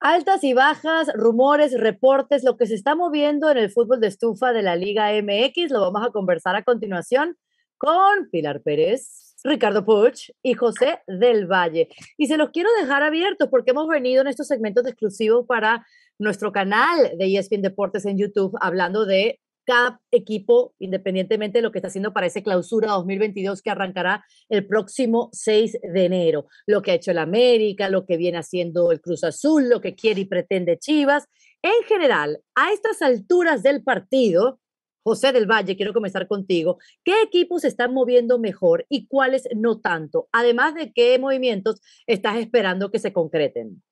Altas y bajas, rumores, reportes, lo que se está moviendo en el fútbol de estufa de la Liga MX, lo vamos a conversar a continuación con Pilar Pérez, Ricardo Puch y José del Valle. Y se los quiero dejar abiertos porque hemos venido en estos segmentos exclusivos para nuestro canal de ESPN Deportes en YouTube hablando de cada equipo, independientemente de lo que está haciendo para ese clausura 2022 que arrancará el próximo 6 de enero. Lo que ha hecho el América, lo que viene haciendo el Cruz Azul, lo que quiere y pretende Chivas. En general, a estas alturas del partido, José del Valle, quiero comenzar contigo. ¿Qué equipos están moviendo mejor y cuáles no tanto? Además de qué movimientos estás esperando que se concreten.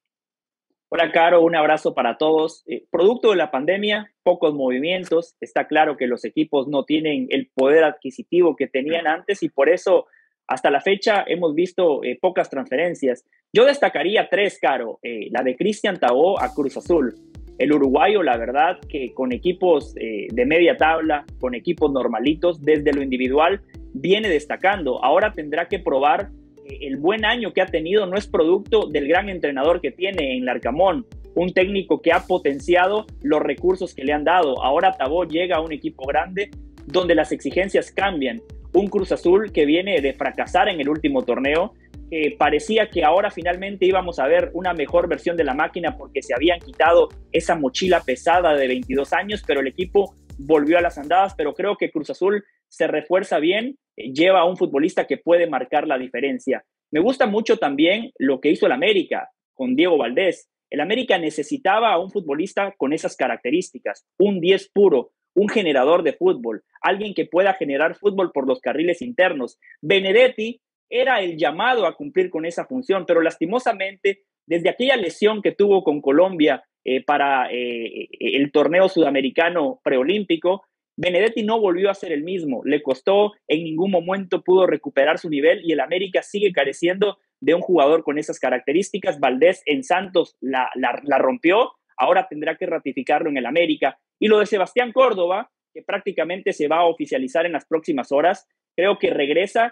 Hola, Caro, un abrazo para todos. Eh, producto de la pandemia, pocos movimientos. Está claro que los equipos no tienen el poder adquisitivo que tenían antes y por eso hasta la fecha hemos visto eh, pocas transferencias. Yo destacaría tres, Caro. Eh, la de Cristian Tabó a Cruz Azul. El uruguayo, la verdad, que con equipos de media tabla, con equipos normalitos, desde lo individual, viene destacando. Ahora tendrá que probar el buen año que ha tenido no es producto del gran entrenador que tiene en Larcamón, un técnico que ha potenciado los recursos que le han dado. Ahora Tabó llega a un equipo grande donde las exigencias cambian. Un Cruz Azul que viene de fracasar en el último torneo, que parecía que ahora finalmente íbamos a ver una mejor versión de la máquina porque se habían quitado esa mochila pesada de 22 años, pero el equipo volvió a las andadas, pero creo que Cruz Azul se refuerza bien, eh, lleva a un futbolista que puede marcar la diferencia. Me gusta mucho también lo que hizo el América con Diego Valdés. El América necesitaba a un futbolista con esas características, un 10 puro, un generador de fútbol, alguien que pueda generar fútbol por los carriles internos. Benedetti era el llamado a cumplir con esa función, pero lastimosamente, desde aquella lesión que tuvo con Colombia eh, para eh, el torneo sudamericano preolímpico, Benedetti no volvió a ser el mismo, le costó, en ningún momento pudo recuperar su nivel y el América sigue careciendo de un jugador con esas características. Valdés en Santos la, la, rompió, ahora tendrá que ratificarlo en el América. Y lo de Sebastián Córdoba, que prácticamente se va a oficializar en las próximas horas, creo que regresa,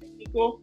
técnico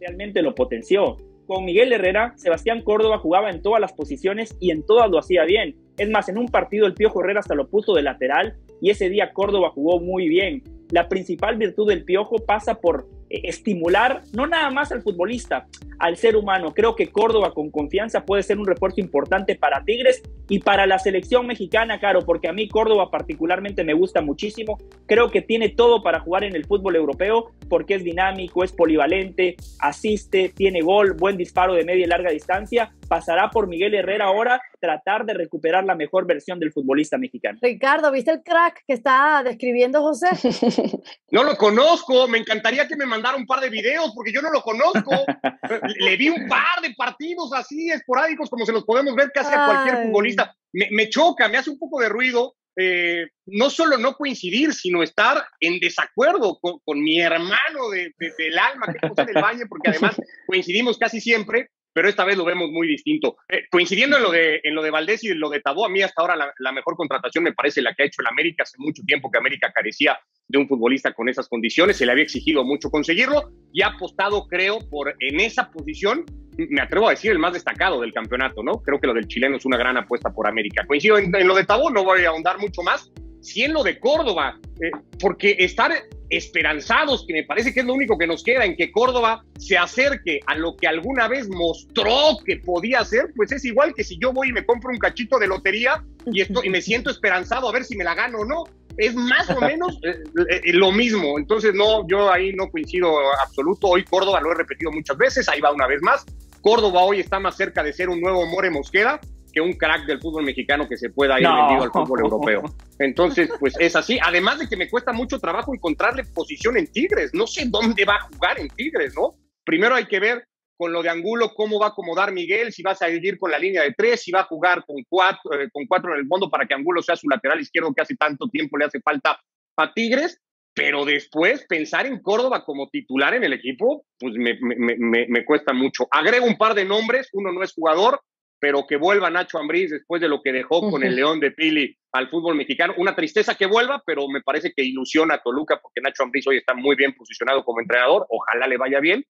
realmente lo potenció. Con Miguel Herrera, Sebastián Córdoba jugaba en todas las posiciones y en todas lo hacía bien. Es más, en un partido el Piojo Herrera hasta lo puso de lateral y ese día Córdoba jugó muy bien. La principal virtud del Piojo pasa por eh, estimular no nada más al futbolista, al ser humano. Creo que Córdoba con confianza puede ser un refuerzo importante para Tigres y para la selección mexicana, Caro, porque a mí Córdoba particularmente me gusta muchísimo. Creo que tiene todo para jugar en el fútbol europeo porque es dinámico, es polivalente, asiste, tiene gol, buen disparo de media y larga distancia. Pasará por Miguel Herrera ahora tratar de recuperar la mejor versión del futbolista mexicano. Ricardo, ¿viste el crack que está describiendo José? No lo conozco, me encantaría que me mandara un par de videos porque yo no lo conozco. Le vi un par de partidos así esporádicos como se los podemos ver casi a cualquier futbolista. Me, choca, me hace un poco de ruido. Eh, no solo no coincidir, sino estar en desacuerdo con, mi hermano de, del alma, que es José del Valle, porque además coincidimos casi siempre pero esta vez lo vemos muy distinto. Eh, coincidiendo en lo, de, en lo de Valdés y en lo de Tabó, a mí hasta ahora la, mejor contratación me parece la que ha hecho el América. Hace mucho tiempo que América carecía de un futbolista con esas condiciones, se le había exigido mucho conseguirlo y ha apostado, creo, por en esa posición, me atrevo a decir, el más destacado del campeonato, ¿no? Creo que lo del chileno es una gran apuesta por América. Coincido en, lo de Tabó, no voy a ahondar mucho más, sí en lo de Córdoba, eh, porque estar esperanzados, que me parece que es lo único que nos queda, en que Córdoba se acerque a lo que alguna vez mostró que podía hacer, pues es igual que si yo voy y me compro un cachito de lotería y, esto, y me siento esperanzado a ver si me la gano o no. Es más o menos eh, eh, lo mismo. Entonces, no, yo ahí no coincido absoluto. Hoy Córdoba lo he repetido muchas veces, ahí va una vez más. Córdoba hoy está más cerca de ser un nuevo More Mosqueda que un crack del fútbol mexicano que se pueda ir vendido al fútbol europeo. Entonces, pues es así. Además de que me cuesta mucho trabajo encontrarle posición en Tigres. No sé dónde va a jugar en Tigres, ¿no? Primero hay que ver con lo de Angulo cómo va a acomodar Miguel, si va a seguir con la línea de tres, si va a jugar con cuatro, eh, con cuatro en el fondo para que Angulo sea su lateral izquierdo que hace tanto tiempo le hace falta a Tigres. Pero después pensar en Córdoba como titular en el equipo, pues me, me, me cuesta mucho. Agrego un par de nombres, uno no es jugador, pero que vuelva Nacho Ambriz después de lo que dejó con el León de Pili al fútbol mexicano. Una tristeza que vuelva, pero me parece que ilusiona a Toluca porque Nacho Ambriz hoy está muy bien posicionado como entrenador, ojalá le vaya bien.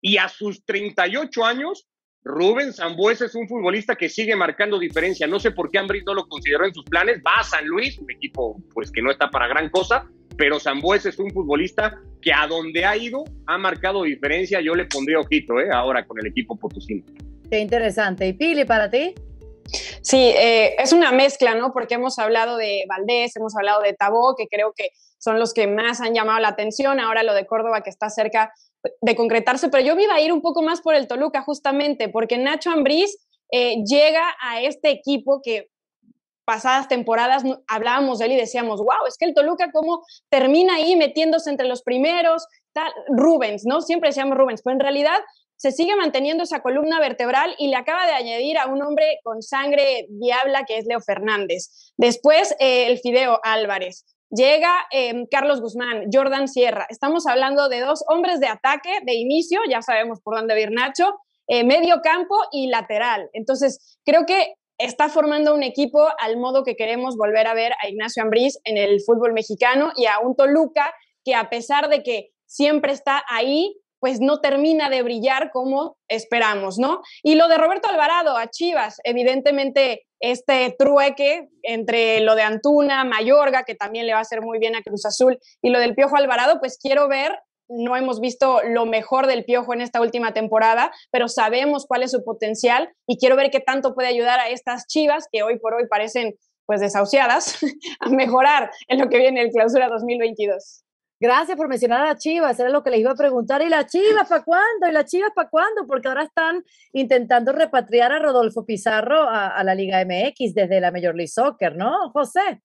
Y a sus 38 años, Rubén Zambuesa es un futbolista que sigue marcando diferencia. No sé por qué Ambris no lo consideró en sus planes. Va a San Luis, un equipo pues que no está para gran cosa, pero Zambuesa es un futbolista que a donde ha ido ha marcado diferencia. Yo le pondría ojito ¿eh? ahora con el equipo potosino. Qué interesante. ¿Y Pili, para ti? Sí, eh, es una mezcla, ¿no? Porque hemos hablado de Valdés, hemos hablado de Tabó, que creo que son los que más han llamado la atención. Ahora lo de Córdoba, que está cerca de concretarse, pero yo me iba a ir un poco más por el Toluca justamente, porque Nacho Ambriz eh, llega a este equipo que pasadas temporadas hablábamos de él y decíamos, wow, es que el Toluca cómo termina ahí metiéndose entre los primeros, tal, Rubens, ¿no? Siempre decíamos Rubens, pero en realidad se sigue manteniendo esa columna vertebral y le acaba de añadir a un hombre con sangre diabla que es Leo Fernández. Después eh, el Fideo Álvarez. Llega em, Carlos Guzmán, Jordan Sierra. Estamos hablando de dos hombres de ataque de inicio, ya sabemos por dónde ir Nacho, eh, medio campo y lateral. Entonces, creo que está formando un equipo al modo que queremos volver a ver a Ignacio Ambriz en el fútbol mexicano y a un Toluca que a pesar de que siempre está ahí, pues no termina de brillar como esperamos, ¿no? Y lo de Roberto Alvarado a Chivas, evidentemente este trueque entre lo de Antuna, Mayorga, que también le va a hacer muy bien a Cruz Azul, y lo del Piojo Alvarado, pues quiero ver, no hemos visto lo mejor del Piojo en esta última temporada, pero sabemos cuál es su potencial y quiero ver qué tanto puede ayudar a estas Chivas que hoy por hoy parecen pues desahuciadas a mejorar en lo que viene el clausura 2022. Gracias por mencionar a Chivas, era lo que les iba a preguntar. ¿Y la Chivas para cuándo? ¿Y la Chivas para cuándo? Porque ahora están intentando repatriar a Rodolfo Pizarro a, la Liga MX desde la Major League Soccer, ¿no, José?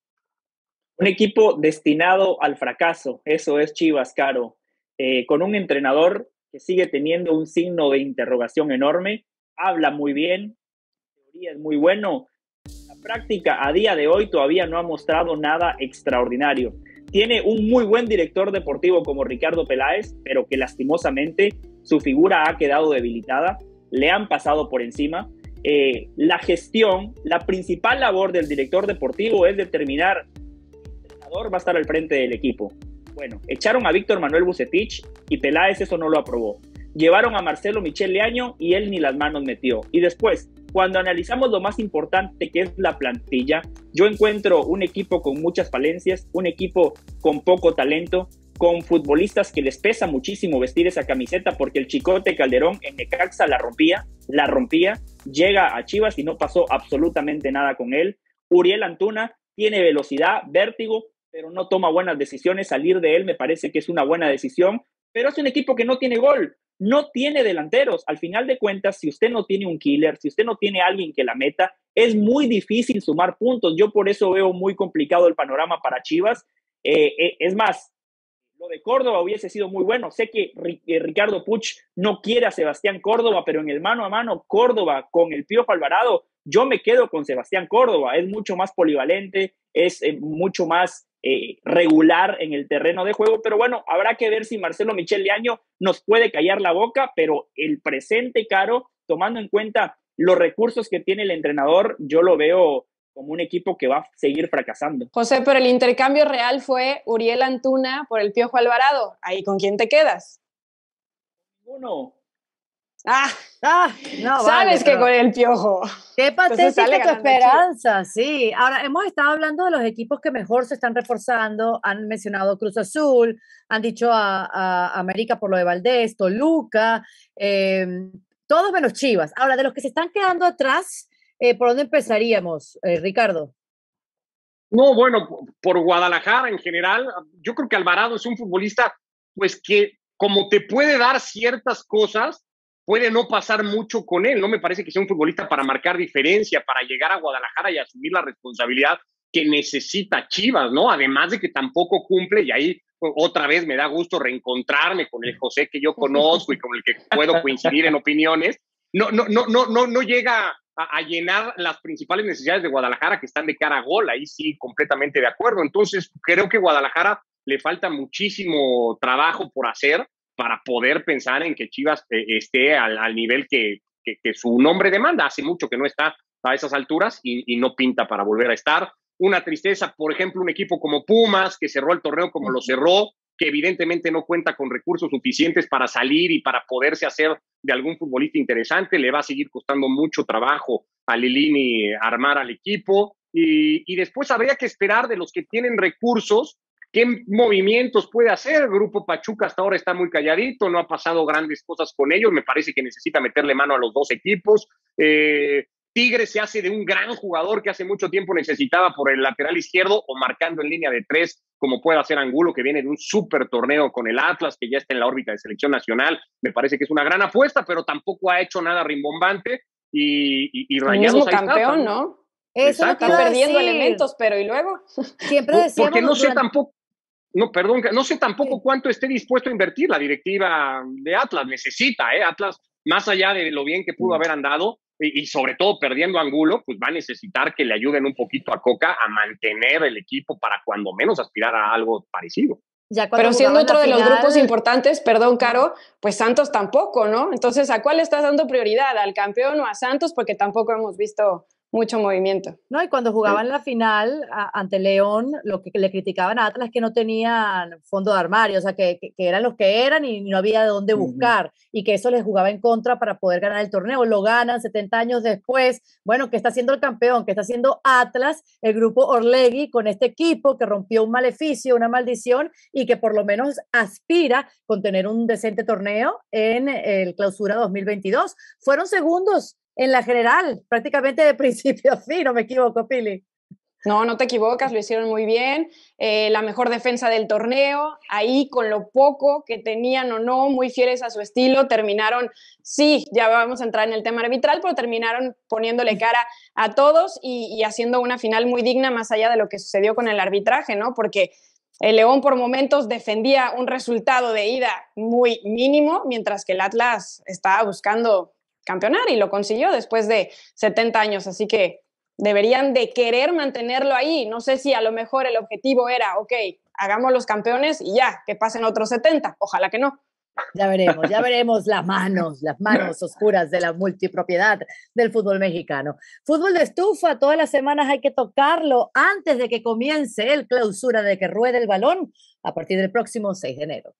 Un equipo destinado al fracaso, eso es Chivas, Caro, eh, con un entrenador que sigue teniendo un signo de interrogación enorme, habla muy bien, teoría es muy bueno, la práctica a día de hoy todavía no ha mostrado nada extraordinario tiene un muy buen director deportivo como Ricardo Peláez, pero que lastimosamente su figura ha quedado debilitada, le han pasado por encima. Eh, la gestión, la principal labor del director deportivo es determinar qué entrenador va a estar al frente del equipo. Bueno, echaron a Víctor Manuel Bucetich y Peláez eso no lo aprobó. Llevaron a Marcelo Michel Leaño y él ni las manos metió. Y después, cuando analizamos lo más importante que es la plantilla, yo encuentro un equipo con muchas falencias, un equipo con poco talento, con futbolistas que les pesa muchísimo vestir esa camiseta porque el Chicote Calderón en Necaxa la rompía, la rompía, llega a Chivas y no pasó absolutamente nada con él. Uriel Antuna tiene velocidad, vértigo, pero no toma buenas decisiones. Salir de él me parece que es una buena decisión, pero es un equipo que no tiene gol no tiene delanteros. Al final de cuentas, si usted no tiene un killer, si usted no tiene alguien que la meta, es muy difícil sumar puntos. Yo por eso veo muy complicado el panorama para Chivas. Eh, eh, es más, lo de Córdoba hubiese sido muy bueno. Sé que eh, Ricardo Puch no quiere a Sebastián Córdoba, pero en el mano a mano, Córdoba con el Piojo Alvarado, yo me quedo con Sebastián Córdoba. Es mucho más polivalente, es mucho más regular en el terreno de juego, pero bueno, habrá que ver si Marcelo Michel Leaño nos puede callar la boca, pero el presente, Caro, tomando en cuenta los recursos que tiene el entrenador, yo lo veo como un equipo que va a seguir fracasando. José, pero el intercambio real fue Uriel Antuna por el Piojo Alvarado. ¿Ahí con quién te quedas? Uno. Ah, ah no, sabes que con el piojo. Qué patética tu esperanza, sí. Ahora, hemos estado hablando de los equipos que mejor se están reforzando. Han mencionado Cruz Azul, han dicho a, América por lo de Valdés, Toluca, em, todos menos Chivas. Ahora, de los que se están quedando atrás, eh, ¿por dónde empezaríamos, eh, Ricardo? No, bueno, por Guadalajara en general, yo creo que Alvarado es un futbolista, pues que como te puede dar ciertas cosas, puede no pasar mucho con él. No me parece que sea un futbolista para marcar diferencia, para llegar a Guadalajara y asumir la responsabilidad que necesita Chivas, ¿no? Además de que tampoco cumple, y ahí otra vez me da gusto reencontrarme con el José que yo conozco y con el que puedo coincidir en opiniones. No, no, no, no, no, no llega a, a, llenar las principales necesidades de Guadalajara que están de cara a gol. Ahí sí, completamente de acuerdo. Entonces, creo que Guadalajara le falta muchísimo trabajo por hacer para poder pensar en que Chivas eh, esté al, nivel que, su nombre demanda. Hace mucho que no está a esas alturas y, no pinta para volver a estar. Una tristeza, por ejemplo, un equipo como Pumas, que cerró el torneo como lo cerró, que evidentemente no cuenta con recursos suficientes para salir y para poderse hacer de algún futbolista interesante. Le va a seguir costando mucho trabajo a Lilini armar al equipo. Y, y después habría que esperar de los que tienen recursos qué movimientos puede hacer. El grupo Pachuca hasta ahora está muy calladito, no ha pasado grandes cosas con ellos. Me parece que necesita meterle mano a los dos equipos. Eh, Tigre se hace de un gran jugador que hace mucho tiempo necesitaba por el lateral izquierdo o marcando en línea de tres, como puede hacer Angulo, que viene de un súper torneo con el Atlas, que ya está en la órbita de selección nacional. Me parece que es una gran apuesta, pero tampoco ha hecho nada rimbombante. Y, y, y Rayados campeón, ¿no? Eso está perdiendo elementos, pero ¿y luego? Siempre decíamos. Porque no sé tampoco. No, perdón, no sé tampoco cuánto esté dispuesto a invertir la directiva de Atlas. Necesita, ¿eh? Atlas, más allá de lo bien que pudo mm. haber andado, y, sobre todo perdiendo Angulo, pues va a necesitar que le ayuden un poquito a Coca a mantener el equipo para cuando menos aspirar a algo parecido. Pero siendo otro de los grupos importantes, perdón, Caro, pues Santos tampoco, ¿no? Entonces, ¿a cuál estás dando prioridad? ¿Al campeón o a Santos? Porque tampoco hemos visto mucho movimiento. No, y cuando jugaban la final ante León, lo que le criticaban a Atlas que no tenían fondo de armario, o sea, que, eran los que eran y no había de dónde buscar, y que eso les jugaba en contra para poder ganar el torneo. Lo ganan 70 años después. Bueno, ¿qué está haciendo el campeón? ¿Qué está haciendo Atlas, el grupo Orlegui, con este equipo que rompió un maleficio, una maldición, y que por lo menos aspira con tener un decente torneo en el clausura 2022? Fueron segundos en la general, prácticamente de principio a fin, no me equivoco, Pili. No, no te equivocas, lo hicieron muy bien. Eh, la mejor defensa del torneo, ahí con lo poco que tenían o no, muy fieles a su estilo, terminaron, sí, ya vamos a entrar en el tema arbitral, pero terminaron poniéndole cara a todos y, y haciendo una final muy digna más allá de lo que sucedió con el arbitraje, ¿no? Porque el León por momentos defendía un resultado de ida muy mínimo, mientras que el Atlas estaba buscando campeonar y lo consiguió después de 70 años. Así que deberían de querer mantenerlo ahí. No sé si a lo mejor el objetivo era, ok, hagamos los campeones y ya, que pasen otros 70. Ojalá que no. Ya veremos, ya veremos las manos, las manos oscuras de la multipropiedad del fútbol mexicano. Fútbol de estufa, todas las semanas hay que tocarlo antes de que comience el clausura de que ruede el balón a partir del próximo 6 de enero.